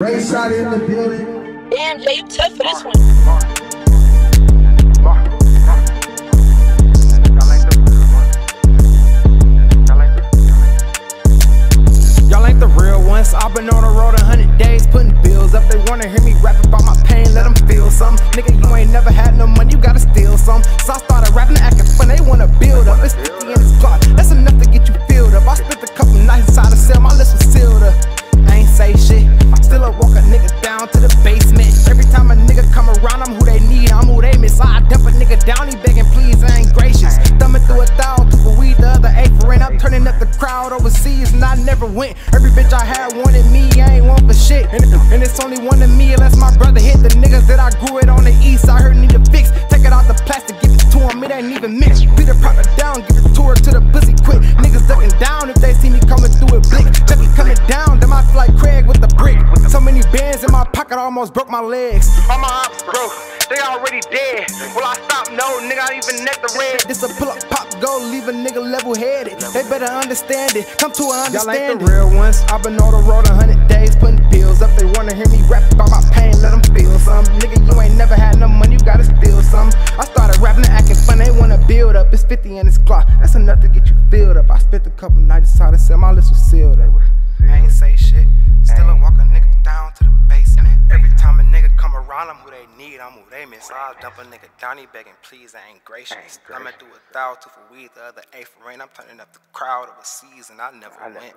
Ray shot in the building. Damn, Jay, you tough for this one. Y'all ain't the real ones. I've been on the road a hundred days, putting bills up. They wanna hear me rap about my pain, let them feel some. Nigga, you ain't never had no money, you gotta steal some. So I started rapping, acting fun, they wanna build up. It's 50 in this clock, that's enough to get you filled up. I spent a couple nights inside the cell, my lips was sealed up. I ain't say shit, down, begging, please, I ain't gracious. Thumbing through a thousand, a weed the other eight for rent. I'm turning up the crowd overseas, and I never went. Every bitch I had wanted me, I ain't one for shit. And, it's only one of me, unless my brother hit the niggas that I grew it on the east. I heard need to fix. Take it out the plastic, give it to him, it ain't even mixed. Beat the proper down, give it to her to the pussy quick. Niggas ducking down if they see me coming through it blick. Chucky coming down, then feel like Craig with the brick. So many bands in my pocket, I almost broke my legs. My broke. Nigga, I even net the red. This a pull up, pop, go, leave a nigga level headed. They better understand it. Come to an understanding. Y'all ain't the real ones. I've been on the road a hundred days, putting bills up. They wanna hear me rap about my pain, let them feel some. Nigga, you ain't never had no money, you gotta steal some. I started rapping and acting fun, they wanna build up. It's 50 in this clock, that's enough to get you filled up. I spent a couple nights inside the cell, my lips was sealed nigga come around, I'm who they need, I'm who they miss. I'll dump a nigga Donnie begging, please, I ain't gracious. I'ma do a thousand for weed, the other eight for rain. I'm turning up the crowd overseas, and I never went.